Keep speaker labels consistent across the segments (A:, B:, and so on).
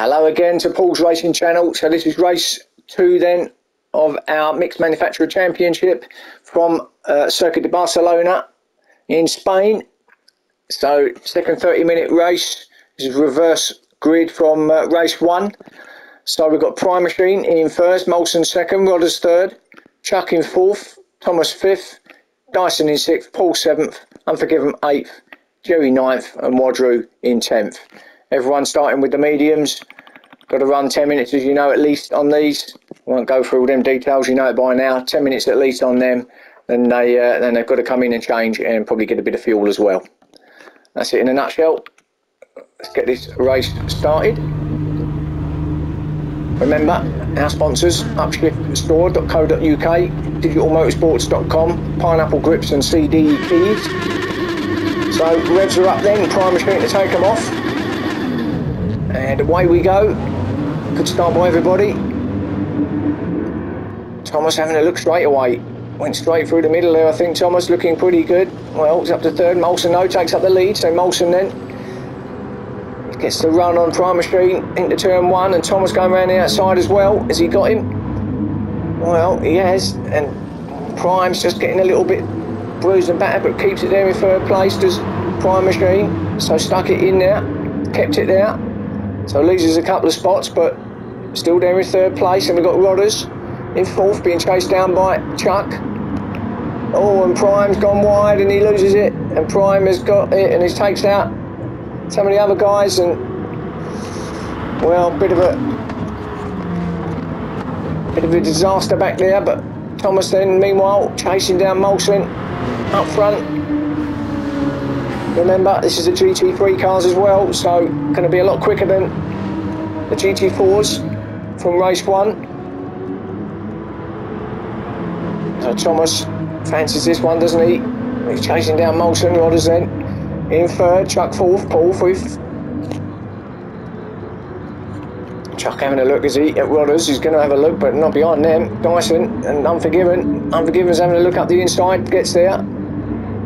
A: Hello again to Paul's Racing Channel. So this is race two then of our Mixed Manufacturer Championship from uh, Circuit de Barcelona in Spain. So second 30 minute race. This is reverse grid from uh, race one. So we've got Prime Machine in first, Molson second, Rodders third, Chuck in fourth, Thomas fifth, Dyson in sixth, Paul seventh, Unforgiven eighth, Jerry ninth and Wadru in tenth. Everyone starting with the mediums. Got to run 10 minutes, as you know, at least on these. I Won't go through all them details, you know it by now. 10 minutes at least on them. Then, they, uh, then they've got to come in and change and probably get a bit of fuel as well. That's it in a nutshell. Let's get this race started. Remember, our sponsors, upshiftstore.co.uk, digitalmotorsports.com, Pineapple Grips and CD Keys. So revs are up then, prime machine to take them off. And away we go. Good start by everybody. Thomas having a look straight away. Went straight through the middle there, I think. Thomas looking pretty good. Well, it's up to third. Molson, no, takes up the lead. So Molson then gets the run on Prime Machine into turn one. And Thomas going around the outside as well. Has he got him? Well, he has. And Prime's just getting a little bit bruised and battered, but keeps it there in third place. Does Prime Machine. So stuck it in there. Kept it there. So loses a couple of spots, but still there in third place. And we've got Rodders in fourth, being chased down by Chuck. Oh, and Prime's gone wide and he loses it. And Prime has got it and he takes out some of the other guys. And, well, bit of a bit of a disaster back there. But Thomas then, meanwhile, chasing down Molson up front. Remember, this is the GT3 cars as well, so going to be a lot quicker than the GT4s from race one. So Thomas fancies this one, doesn't he? He's chasing down Molson, Rodders then. In third, Chuck fourth, Paul fifth. Chuck having a look is he at Rodders. He's going to have a look, but not behind them. Dyson and Unforgiven. Unforgiven's having a look up the inside, gets there.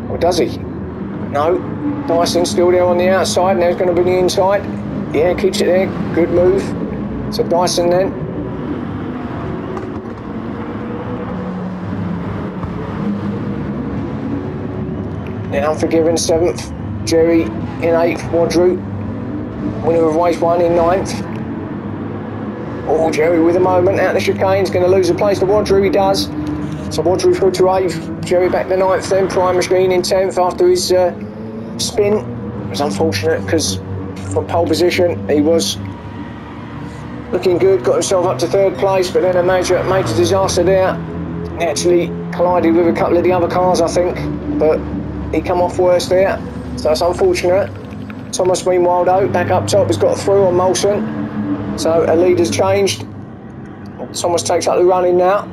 A: Or does he? No. Dyson still there on the outside. Now he's going to be the inside. Yeah, keeps it there. Good move. So Dyson then. Then Unforgiven seventh. Jerry in eighth. Wadru. Winner of race one in ninth. Oh, Jerry with a moment out the chicane. He's going to lose a place to Wadru. He does. So Wadru through to eighth. Jerry back to ninth then. Prime Machine in tenth after his uh, spin. It was unfortunate because from pole position he was looking good, got himself up to third place, but then a major major disaster there. He actually collided with a couple of the other cars, I think, but he come off worse there, so that's unfortunate. Thomas meanwhile though, back up top, has got through on Molson, so a leader's changed. Thomas takes up the running now.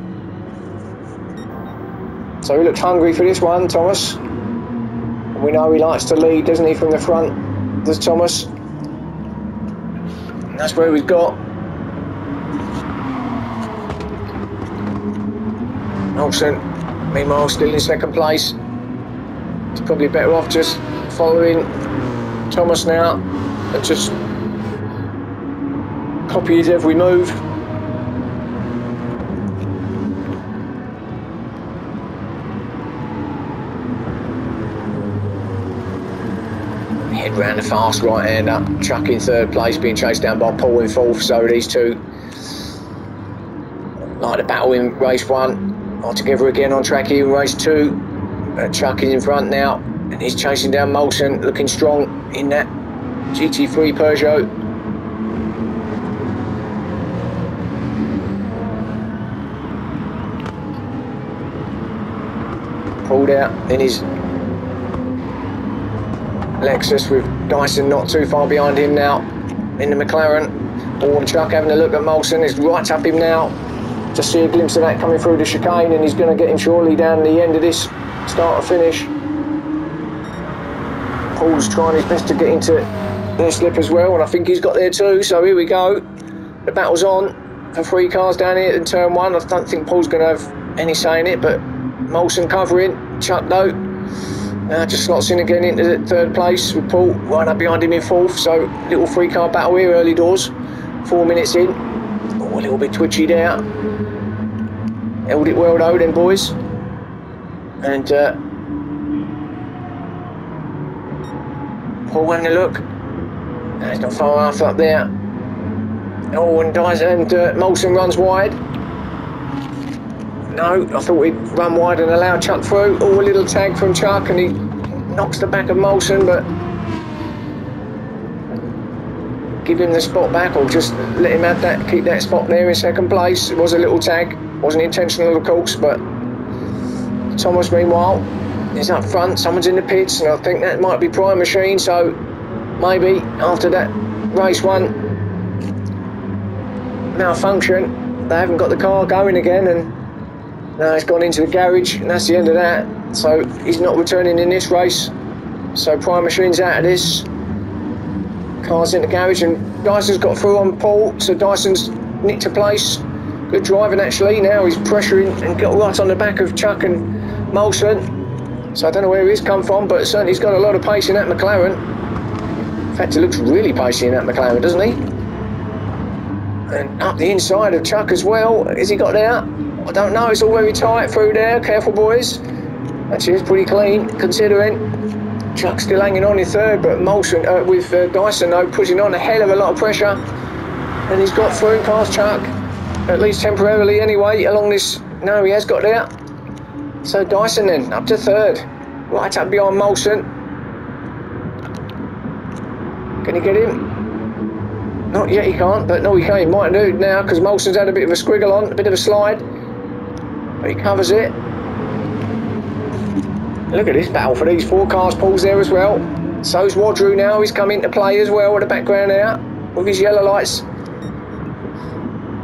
A: So he looks hungry for this one, Thomas. We know he likes to lead, doesn't he, from the front, does Thomas? And that's where we've got Molson, meanwhile, still in second place. He's probably better off just following Thomas now and just copy his every move. Head round the fast right hander, Chuck in third place, being chased down by Paul in fourth. So these two, like the battle in race one, are together again on track here in race two. Uh, Chuck is in front now, and he's chasing down Molson, looking strong in that GT3 Peugeot. Pulled out in his Lexus with Dyson not too far behind him now in the McLaren. Or Chuck having a look at Molson is right up him now. Just see a glimpse of that coming through the chicane and he's going to get him surely down the end of this start or finish. Paul's trying his best to get into their slip as well and I think he's got there too so here we go. The battle's on for three cars down here in turn one. I don't think Paul's going to have any say in it but Molson covering, Chuck though. Uh, just slots in again into third place with Paul right up behind him in fourth. So little three car battle here early doors. four minutes in. Oh, a little bit twitchy there. Held it well though then boys. And uh, Paul having a look. That's not far enough up there. Oh, and Dyson and uh, Molson runs wide. No, I thought he'd run wide and allow Chuck through. Oh, a little tag from Chuck, and he knocks the back of Molson, but give him the spot back, or just let him have that, keep that spot there in second place. It was a little tag, wasn't intentional, of course, but Thomas, meanwhile, is up front. Someone's in the pits, and I think that might be Prime Machine. So maybe after that race one malfunction, they haven't got the car going again, and now he's gone into the garage, and that's the end of that. So he's not returning in this race. So Prime Machine's out of this. Car's in the garage, and Dyson's got through on Paul. So Dyson's nicked a place. Good driving actually. Now he's pressuring and got right on the back of Chuck and Molson. So I don't know where he's come from, but certainly he's got a lot of pace in that McLaren. In fact, he looks really pacey in that McLaren, doesn't he? And up the inside of Chuck as well. Has he got there? I don't know. It's all very tight through there. Careful, boys. Actually, it's pretty clean, considering. Chuck's still hanging on in third, but Molson, uh, with uh, Dyson, though, putting on a hell of a lot of pressure. And he's got through past Chuck, at least temporarily anyway, along this... No, he has got there. So Dyson then, up to third. Right up behind Molson. Can he get him? Not yet, he can't, but no, he can. He might do now because Molson's had a bit of a squiggle on, a bit of a slide. But he covers it. Look at this battle for these four cars. Paul's there as well. So's Wadru now. He's come into play as well with the background out with his yellow lights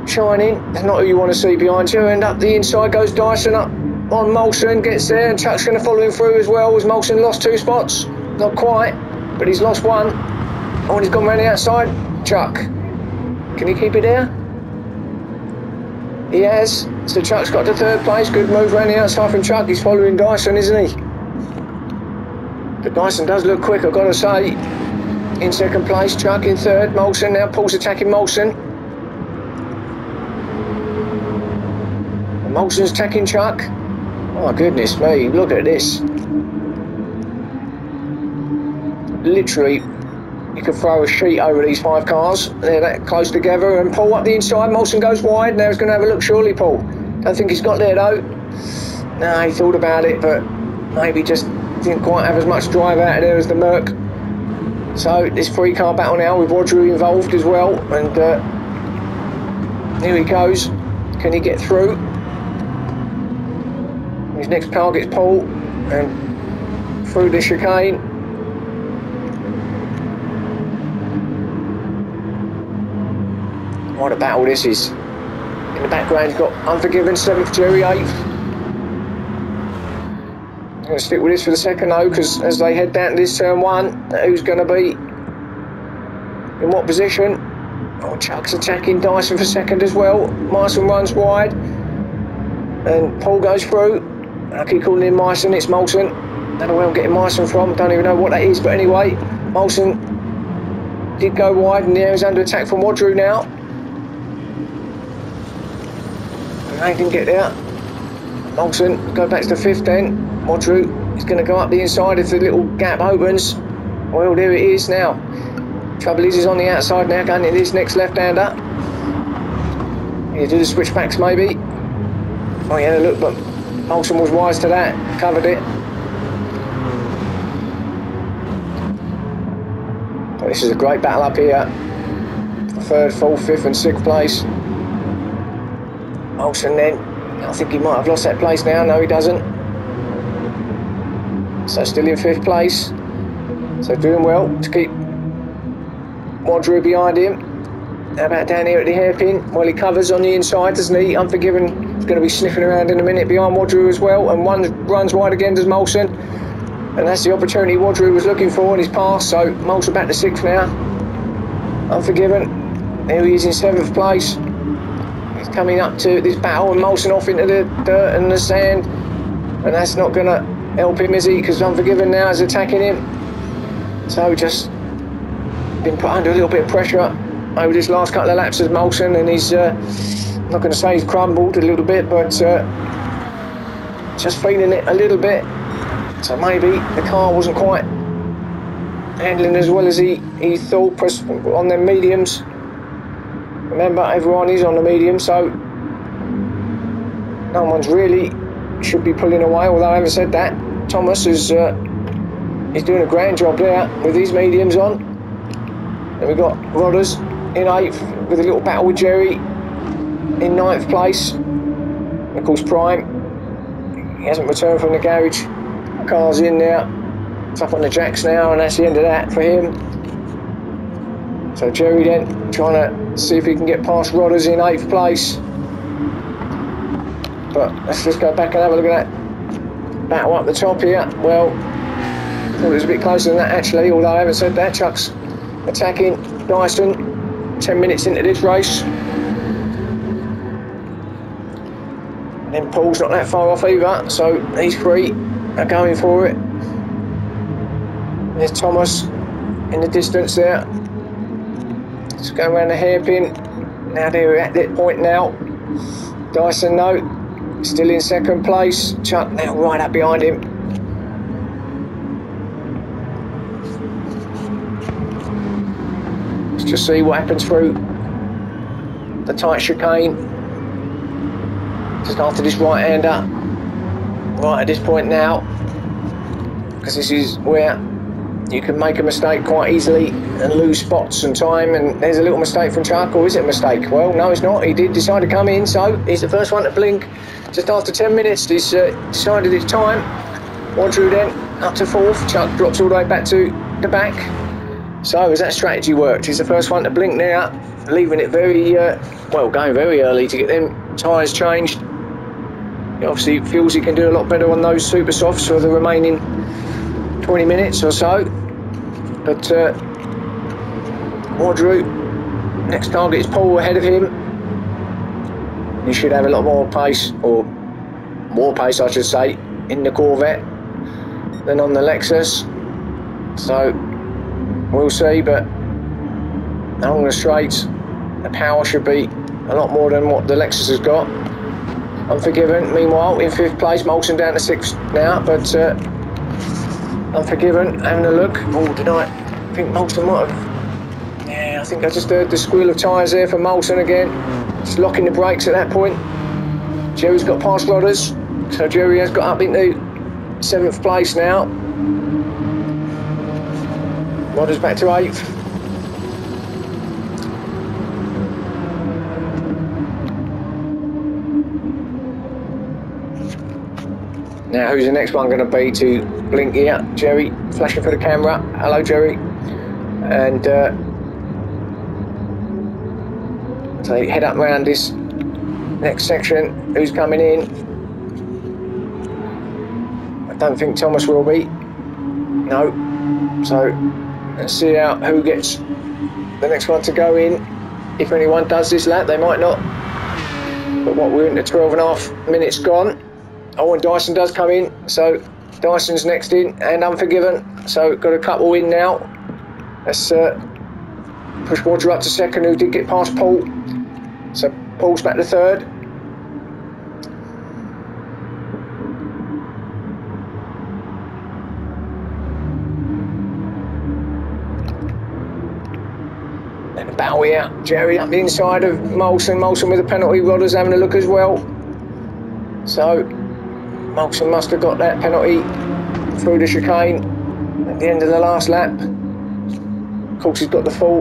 A: shining. That's not who you want to see behind you. And up the inside goes Dyson up on Molson, gets there, and Chuck's going to follow him through as well. As Molson lost two spots, not quite, but he's lost one. Oh, and he's gone round the outside. Chuck, can he keep it there? He has. So Chuck's got to third place. Good move round the outside from Chuck. He's following Dyson, isn't he? But Dyson does look quick, I've got to say. In second place, Chuck in third. Molson now. Paul's attacking Molson. Molson's attacking Chuck. Oh goodness me, look at this. Literally, you could throw a sheet over these five cars. They're that close together and Paul up the inside. Molson goes wide. Now he's going to have a look, surely, Paul. Don't think he's got there though. No, he thought about it, but maybe just didn't quite have as much drive out of there as the Merc. So this three car battle now with Wadru involved as well. And uh, here he goes. Can he get through? His next car gets Paul and through the chicane. What a battle this is. In the background, you've got Unforgiven, 7th, Jerry 8th. I'm going to stick with this for the second though, because as they head down to this turn one, who's going to be in what position? Oh, Chuck's attacking Dyson for second as well. Myson runs wide, and Paul goes through. I keep calling him Myson, it's Molson. Don't know where I'm getting Myson from, don't even know what that is, but anyway, Molson did go wide and now he's under attack from Wadru now. Didn't get there. Molson go back to the fifth then. Wadru is going to go up the inside if the little gap opens. Well, there it is now. Trouble is, he's on the outside now, going into this next left-hander. You do the switchbacks maybe. Oh, yeah, look, but Molson was wise to that, covered it. But this is a great battle up here. Third, fourth, fifth and sixth place. Molson then, I think he might have lost that place now, no he doesn't. So still in fifth place. So doing well to keep Wadru behind him. How about down here at the hairpin? Well, he covers on the inside, doesn't he? Unforgiven is going to be sniffing around in a minute behind Wadru as well, and one runs wide again does Molson. And that's the opportunity Wadru was looking for in his pass, so Molson back to sixth now. Unforgiven. There he is in seventh place. Coming up to this battle and Molson off into the dirt and the sand. And that's not going to help him, is he? Because Unforgiven now is attacking him. So just been put under a little bit of pressure. over this last couple of laps of Molson, and he's uh, not going to say he's crumbled a little bit, but uh, just feeling it a little bit. So maybe the car wasn't quite handling as well as he, he thought on their mediums. Remember, everyone is on the medium, so no one's really should be pulling away. Although I haven't said that, Thomas is uh, he's doing a grand job there with these mediums on. And we've got Rodders in eighth with a little battle with Jerry in ninth place. And of course, Prime he hasn't returned from the garage. Car's in there. It's up on the jacks now, and that's the end of that for him. So Jerry then trying to see if he can get past Rodders in eighth place. But let's just go back and have a look at that battle up the top here. Well, thought it was a bit closer than that actually, although I haven't said that. Chuck's attacking Dyson 10 minutes into this race. And then Paul's not that far off either, so these three are going for it. There's Thomas in the distance there. Let's go around the hairpin. Now they're at that point now. Dyson, no, Still in second place. Chuck now right up behind him. Let's just see what happens through the tight chicane. Just after this right hander. Right at this point now. Because this is where you can make a mistake quite easily and lose spots and time and there's a little mistake from Chuck or is it a mistake? Well no it's not, he did decide to come in so he's the first one to blink. Just after 10 minutes he's uh, decided his time. Wadru then up to fourth, Chuck drops all the way back to the back. So as that strategy worked, he's the first one to blink now leaving it very, uh, well going very early to get them tyres changed. He obviously feels he can do a lot better on those super softs for the remaining 20 minutes or so. But uh, Wadru, next target is Paul ahead of him. He should have a lot more pace, or more pace, I should say, in the Corvette than on the Lexus. So we'll see, but along the straights, the power should be a lot more than what the Lexus has got. Unforgiven, meanwhile, in fifth place, Molson down to sixth now, but uh, Unforgiven, having a look. Oh, did I? I think Molson might have. Yeah, I think I just heard the squeal of tyres there for Molson again. Just locking the brakes at that point. Jerry's got past Rodders, so Jerry has got up into seventh place now. Rodders back to eighth. Now, who's the next one going to be to blink here? Jerry, flashing for the camera. Hello, Jerry. And uh, so head up around this next section. Who's coming in? I don't think Thomas will be. No. So let's see how who gets the next one to go in. If anyone does this lap, they might not. But what we're into 12 and a half minutes gone. Oh, and Dyson does come in, so Dyson's next in, and Unforgiven. So got a couple in now. Let's uh, push Wadru up to second, who did get past Paul. So Paul's back to third. And battle here. Jerry up the inside of Molson. Molson with a penalty. Rodders having a look as well. So Molson must have got that penalty through the chicane at the end of the last lap. Of course, he's got the full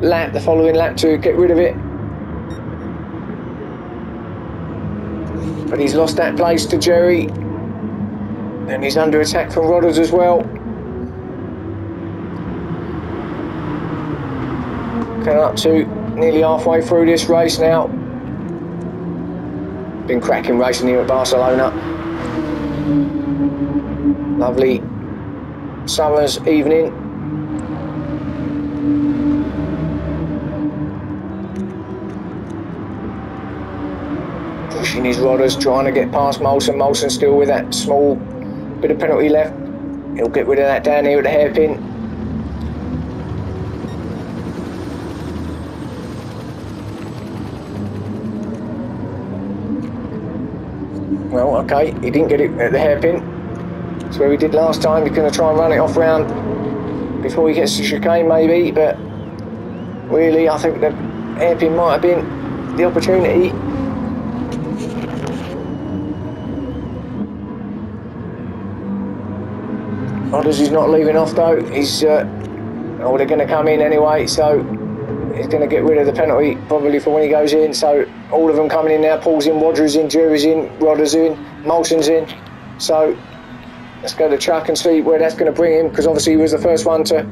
A: lap, the following lap to get rid of it. But he's lost that place to Jerry. And he's under attack from Rodders as well. Coming up to nearly halfway through this race now. Been cracking racing here at Barcelona. Lovely summer's evening. Pushing his Rodders, trying to get past Molson. Molson still with that small bit of penalty left. He'll get rid of that down here at the hairpin. Well, okay, he didn't get it at the hairpin. That's where we did last time. He's going to try and run it off round before he gets to chicane, maybe. But really, I think the hairpin might have been the opportunity. Rodders he's not leaving off though. He's uh, oh, they're going to come in anyway, so he's going to get rid of the penalty probably for when he goes in. So all of them coming in now. Paul's in, Wadru's in, Jerry's in, Rodder's in, Molson's in. So let's go to Chuck and see where that's going to bring him because obviously he was the first one to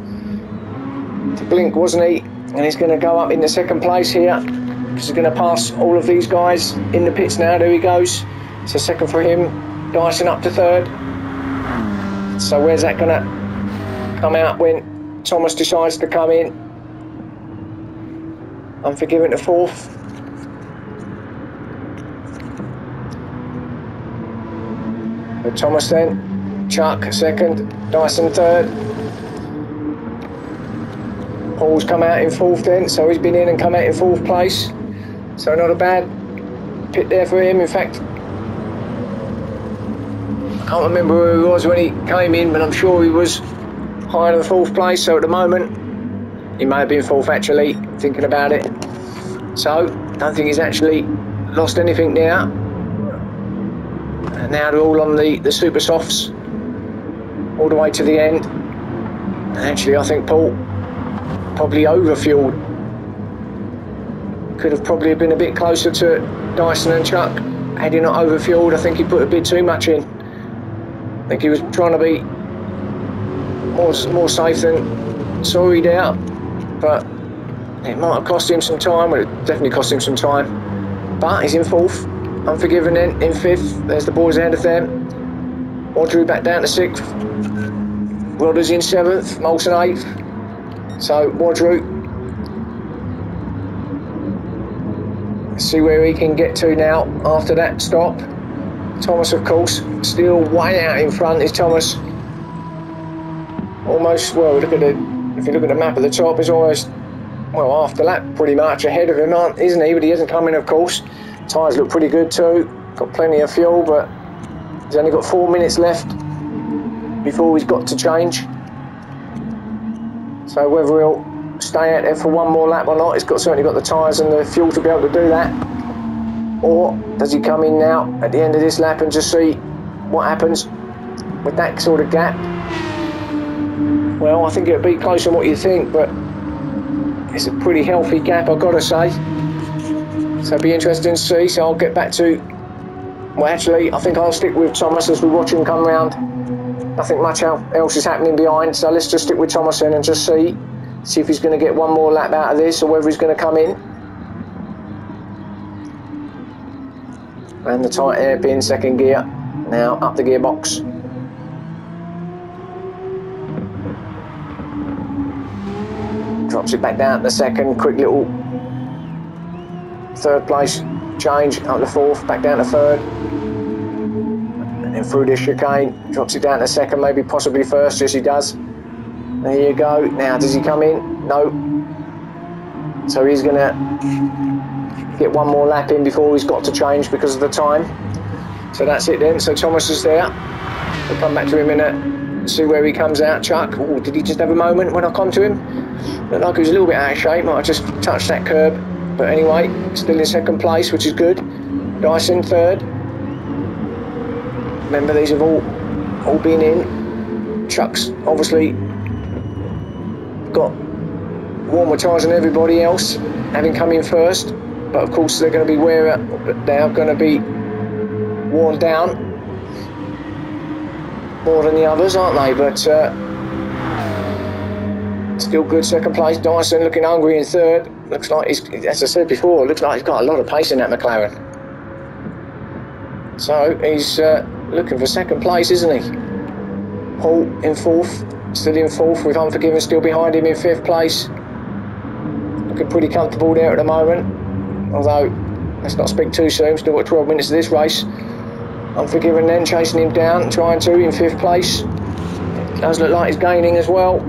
A: to blink, wasn't he? And he's going to go up in the second place here because he's going to pass all of these guys in the pits now. There he goes. It's a second for him. Dyson up to third. So where's that going to come out when Thomas decides to come in? Unforgiven to fourth. Thomas then, Chuck second, Dyson third. Paul's come out in fourth then, so he's been in and come out in fourth place. So not a bad pit there for him. In fact, I can't remember where he was when he came in, but I'm sure he was higher than fourth place. So at the moment, he may have been fourth actually, thinking about it. So, I don't think he's actually lost anything now. And now they're all on the, the super softs, all the way to the end. And actually, I think Paul probably overfueled. Could have probably been a bit closer to Dyson and Chuck. Had he not overfueled, I think he put a bit too much in. I think he was trying to be more more safe than sorry there, but it might have cost him some time. Well, it definitely cost him some time. But he's in fourth. Unforgiven then in fifth. There's the boys ahead of them. Wadru back down to sixth. Rodders in seventh. Molson eighth. So Wadru. See where he can get to now after that stop. Thomas, of course, still way out in front is Thomas. Almost, well, look at the, if you look at the map at the top, he's almost, well, after lap pretty much ahead of him, isn't he? But he hasn't come in, of course. Tyres look pretty good too. Got plenty of fuel, but he's only got four minutes left before he's got to change. So whether he'll stay out there for one more lap or not, he's got certainly got the tyres and the fuel to be able to do that. Or does he come in now at the end of this lap and just see what happens with that sort of gap? Well, I think it'll be closer than what you think, but it's a pretty healthy gap, I've got to say. So be interesting to see. So I'll get back to. Well, actually, I think I'll stick with Thomas as we watch him come round. Nothing much else is happening behind, so let's just stick with Thomas in and just see, see if he's going to get one more lap out of this or whether he's going to come in. And the tight hairpin, second gear. Now up the gearbox. Drops it back down the second. Quick little third place change up to fourth, back down to third. And then through this chicane, drops it down to second, maybe possibly first. Yes, he does. There you go. Now, does he come in? No. So he's to get one more lap in before he's got to change because of the time. So that's it then. So Thomas is there. We'll come back to him in a see where he comes out. Chuck, oh, did he just have a moment when I come to him? Looked like he was a little bit out of shape. Might have just touched that curb. But anyway, still in second place, which is good. Dyson third. Remember, these have all all been in. Chuck's obviously got warmer tyres than everybody else, having come in first. But of course, they're going to be wearer. They are going to be worn down more than the others, aren't they? But uh, still good second place. Dyson looking hungry in third. Looks like he's, as I said before, looks like he's got a lot of pace in that McLaren. So he's uh, looking for second place, isn't he? Paul in fourth, still in fourth with Unforgiven still behind him in fifth place. Looking pretty comfortable there at the moment. Although, let's not speak too soon, still got 12 minutes of this race. Unforgiven then chasing him down, trying to in fifth place. Does look like he's gaining as well.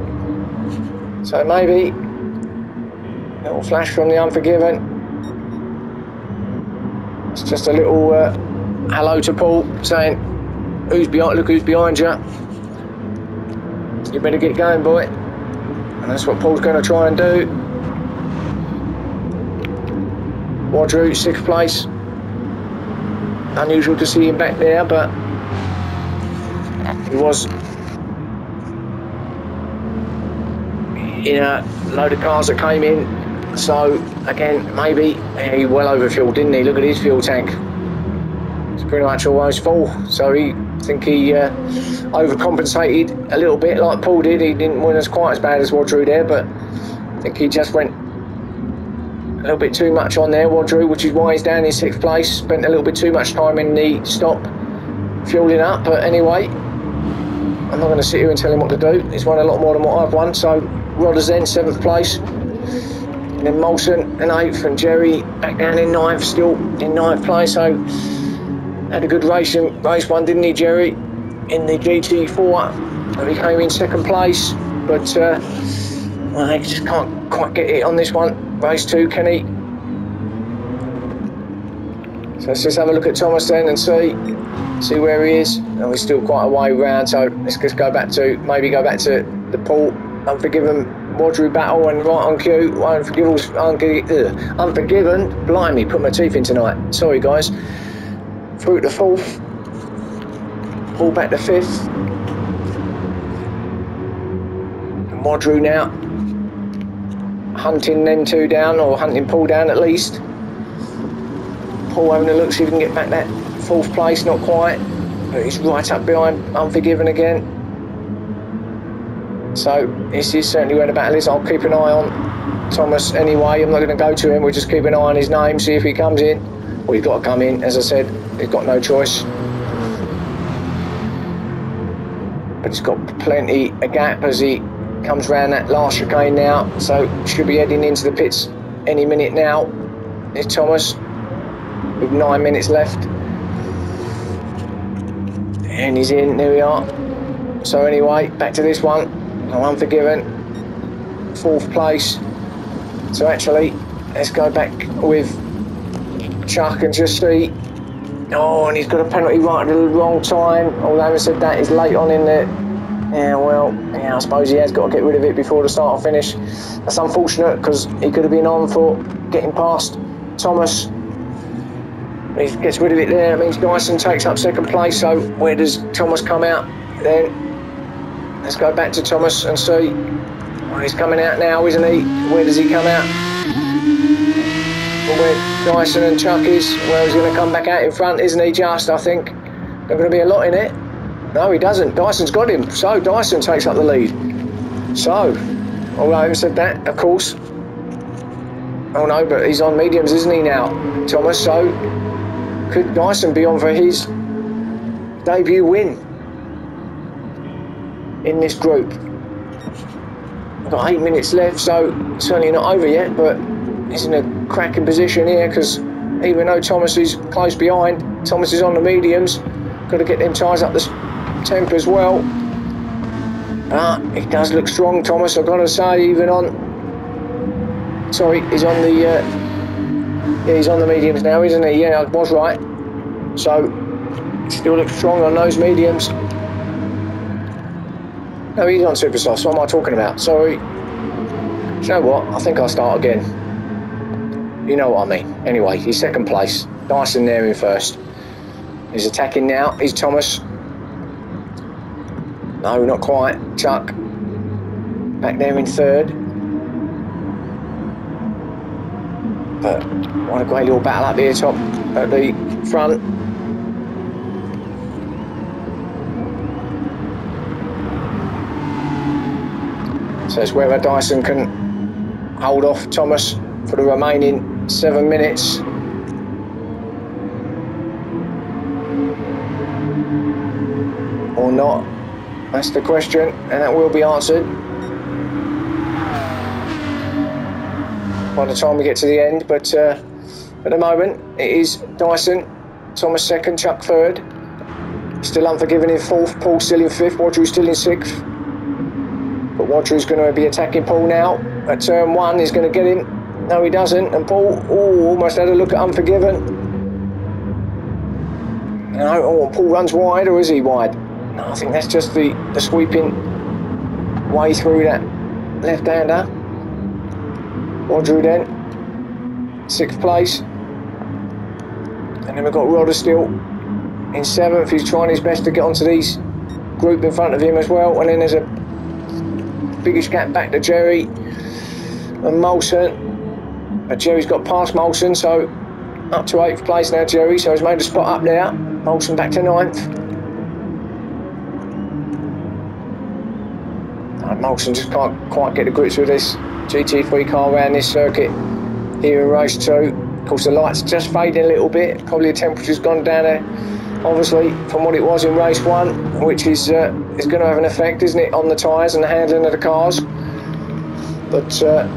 A: So maybe little flash from the Unforgiven. It's just a little uh, hello to Paul, saying, "Who's behind? Look who's behind you. You better get going, boy." And that's what Paul's going to try and do. Wadru, sixth place. Unusual to see him back there, but he was in a load of cars that came in. So again, maybe he well overfueled, didn't he? Look at his fuel tank. It's pretty much almost full. So he I think he uh, overcompensated a little bit like Paul did. He didn't win as quite as bad as Wadru there, but I think he just went a little bit too much on there, Wadru, which is why he's down in sixth place. Spent a little bit too much time in the stop fueling up. But anyway, I'm not going to sit here and tell him what to do. He's won a lot more than what I've won. So Rodders then seventh place. And then Molson in eighth and Jerry back down in ninth, still in ninth place. So had a good race in race one, didn't he, Jerry? In the GT4. He came in second place, but uh, well, he just can't quite get it on this one. Race two, can he? So let's just have a look at Thomas then and see see where he is. And we're still quite a way round, so let's just go back to maybe go back to the Paul Unforgiven Wadru battle and right on cue. Unforgiven, Unforgiven. Blimey, put my teeth in tonight. Sorry, guys. Through to fourth. Pull back to fifth. And Wadru now hunting them two down, or hunting Paul down at least. Paul having a look, see if he can get back that fourth place, not quite. But he's right up behind Unforgiven again. So this is certainly where the battle is. I'll keep an eye on Thomas anyway. I'm not going to go to him. We'll just keep an eye on his name, see if he comes in. Well, he's got to come in, as I said. He's got no choice. But he's got plenty of gap as he comes round that last chicane now. So should be heading into the pits any minute now. It's Thomas with nine minutes left. And he's in, there we are. So anyway, back to this one. I'm unforgiven. Fourth place. So actually, let's go back with Chuck and just see. Oh, and he's got a penalty right at the wrong time. Although having said that, he's late on in the. Yeah, well, yeah, I suppose he has got to get rid of it before the start or finish. That's unfortunate because he could have been on for getting past Thomas he gets rid of it there. It means Dyson takes up second place. So where does Thomas come out then? Let's go back to Thomas and see. He's coming out now, isn't he? Where does he come out? Well, where Dyson and Chuck is, well, he's going to come back out in front, isn't he? Just, I think. There's going to be a lot in it. No, he doesn't. Dyson's got him. So Dyson takes up the lead. So, although I haven't said that, of course. Oh no, but he's on mediums, isn't he now, Thomas? So could Dyson be on for his debut win in this group? I've got eight minutes left, so certainly not over yet, but he's in a cracking position here because even though Thomas is close behind, Thomas is on the mediums, got to get them tyres up the temp as well. But he does look strong, Thomas, I've got to say, even on. Sorry, he's on the. Uh, yeah, he's on the mediums now, isn't he? Yeah, I was right. So, still looks strong on those mediums. No, he's on super soft. So what am I talking about? Sorry. you know what? I think I'll start again. You know what I mean. Anyway, he's second place. Nice Dyson there in first. He's attacking now. He's Thomas. No, not quite. Chuck. Back there in third. But what a great little battle up here top at the front. It's whether Dyson can hold off Thomas for the remaining seven minutes. Or not. That's the question, and that will be answered. by the time we get to the end. But uh, at the moment, it is Dyson, Thomas second, Chuck third. Still unforgiven in fourth, Paul still in fifth, Wadru still in sixth. But Wadru's going to be attacking Paul now. At turn one, he's going to get him. No, he doesn't. And Paul, oh, almost had a look at Unforgiven. Know, oh, Paul runs wide, or is he wide? No, I think that's just the, the sweeping way through that left-hander. Wadru then, sixth place. And then we've got Rodder still in seventh. He's trying his best to get onto these group in front of him as well. And then there's a biggish gap back to Jerry and Molson. But Jerry's got past Molson, so up to eighth place now, Jerry. So he's made a spot up there. Molson back to ninth. Uh, Molson just can't quite get the grips with this GT3 car around this circuit here in race two. Of course, the lights just fading a little bit. Probably the temperature's gone down there, obviously, from what it was in race one, which is uh, is going to have an effect, isn't it, on the tyres and the handling of the cars. But uh,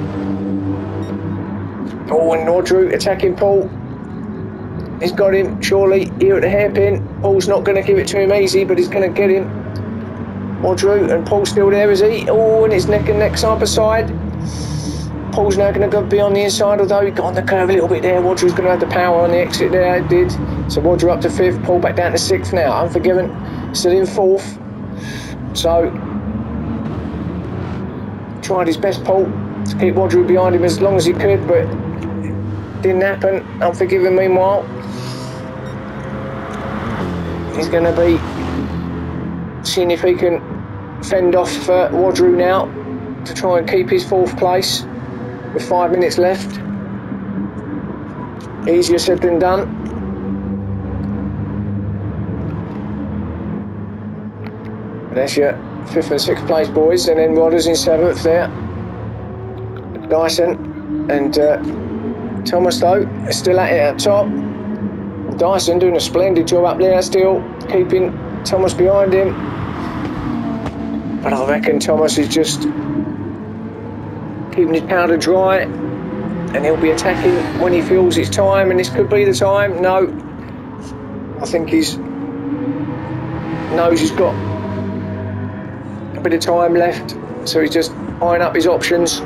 A: oh, and Wadru attacking Paul. He's got him surely here at the hairpin. Paul's not going to give it to him easy, but he's going to get him. Wadru and Paul still there, is he? Oh, and it's neck and neck side by side. Paul's now going to be on the inside, although he got on the curve a little bit there. Wadru's going to have the power on the exit there, it did. So Wadru up to fifth, Paul back down to sixth now. Unforgiven, still in fourth. So, tried his best, Paul, to keep Wadru behind him as long as he could, but didn't happen. Unforgiven, meanwhile. He's going to be seeing if he can fend off uh, Wadru now to try and keep his fourth place with five minutes left. Easier said than done. There's your fifth and sixth place boys, and then Rodders in seventh there. Dyson and uh, Thomas though still at it at top. Dyson doing a splendid job up there, still keeping Thomas behind him. But I reckon Thomas is just keeping his powder dry and he'll be attacking when he feels it's time and this could be the time. No. I think he's knows he's got a bit of time left so he's just eyeing up his options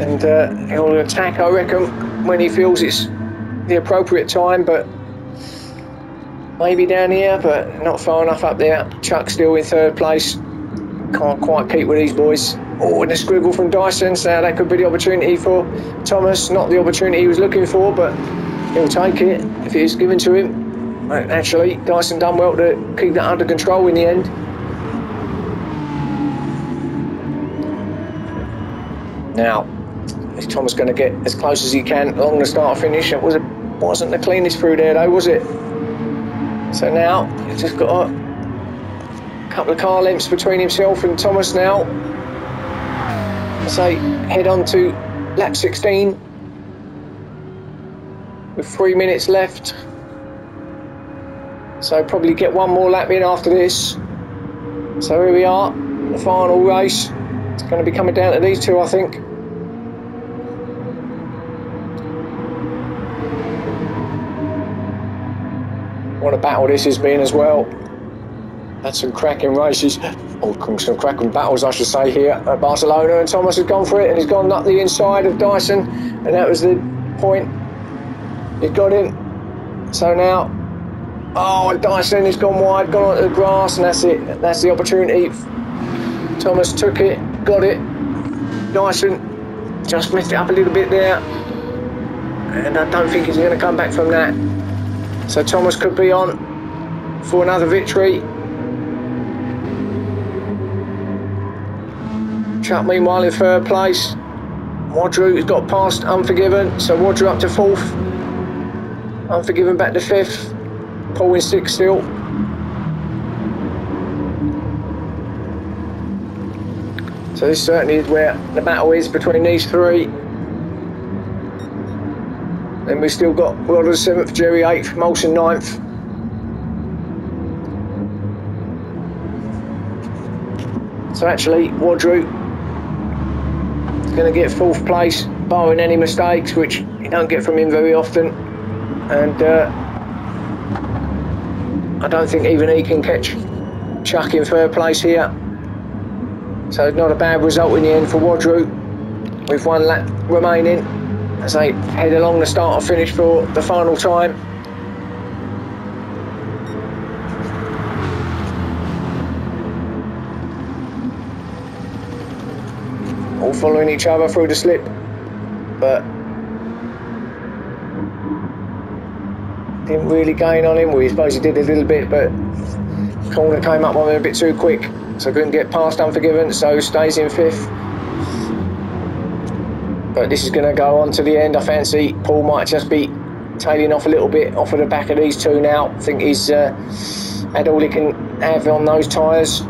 A: and uh, he'll attack I reckon when he feels it's the appropriate time but maybe down here, but not far enough up there. Chuck still in third place. Can't quite keep with these boys. Oh, and a scribble from Dyson. So that could be the opportunity for Thomas. Not the opportunity he was looking for, but he'll take it if it is given to him. Actually, Dyson done well to keep that under control in the end. Now, is Thomas going to get as close as he can along the start finish? It was a, wasn't the cleanest through there though, was it? So now he's just got a couple of car lengths between himself and Thomas now. So head on to lap 16 with three minutes left. So probably get one more lap in after this. So here we are, the final race. It's going to be coming down to these two, I think. What a battle this has been as well. Had some cracking races, or some cracking battles, I should say, here at Barcelona. And Thomas has gone for it, and he's gone up the inside of Dyson, and that was the point. He got him. So now, oh, Dyson has gone wide, gone onto the grass, and that's it. That's the opportunity. Thomas took it, got it. Dyson just messed it up a little bit there, and I don't think he's going to come back from that. So Thomas could be on for another victory. Chuck meanwhile in third place. Wadru has got past Unforgiven, so Wadru up to fourth. Unforgiven back to fifth. Paul in sixth still. So this certainly is where the battle is between these three. Then we've still got Wilder 7th, Jerry 8th, Molson 9th. So actually, Wadru going to get fourth place, barring any mistakes, which you don't get from him very often. And uh, I don't think even he can catch Chuck in third place here. So not a bad result in the end for Wadru, with one lap remaining as they head along the start or finish for the final time. Following each other through the slip. But didn't really gain on him. We suppose he did a little bit, but corner came up on him a bit too quick, so couldn't get past Unforgiven, so stays in fifth. But this is going to go on to the end. I fancy Paul might just be tailing off a little bit off of the back of these two now. I think he's uh, had all he can have on those tyres.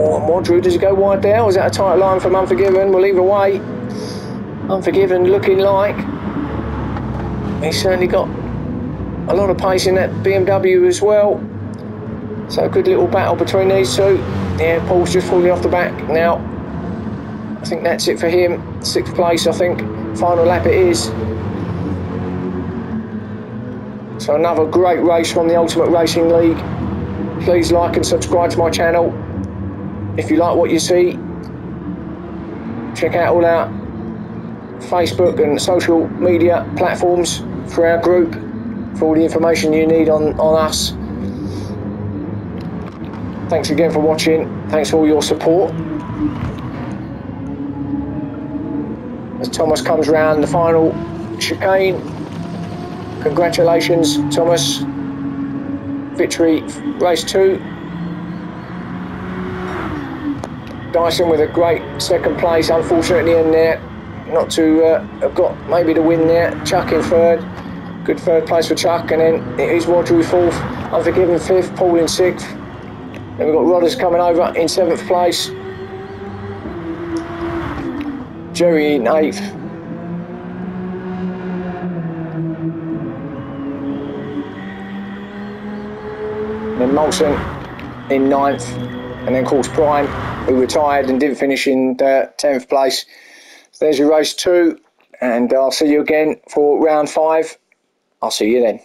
A: Oh, Wadru, does he go wide there? Was that a tight line from Unforgiven? Well, either way, Unforgiven looking like he's certainly got a lot of pace in that BMW as well. So a good little battle between these two. Yeah, Paul's just falling off the back now. I think that's it for him. Sixth place, I think. Final lap it is. So another great race from the Ultimate Racing League. Please like and subscribe to my channel. If you like what you see, check out all our Facebook and social media platforms for our group for all the information you need on, on us. Thanks again for watching. Thanks for all your support. As Thomas comes round the final chicane. Congratulations, Thomas. Victory, race two. Dyson with a great second place, unfortunately in there. Not to uh, have got maybe the win there. Chuck in third. Good third place for Chuck, and then it is Wadru fourth, Unforgiven fifth, Paul in sixth. Then we've got Rodders coming over in seventh place. Jerry in eighth. Then Molson in ninth, and then of course Prime, who retired and didn't finish in uh, tenth place. So there's your race two, and I'll see you again for round five. I'll see you then.